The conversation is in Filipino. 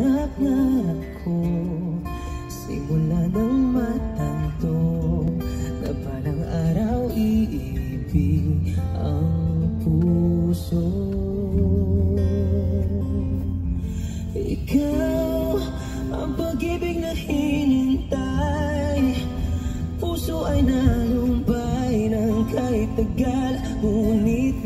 Pangarap-ngarap ko Simula ng matanto Na parang araw iibig ang puso. Ikaw ang pag-ibig na hinintay. Puso ay nalumbay ng kahit tagal Ngunit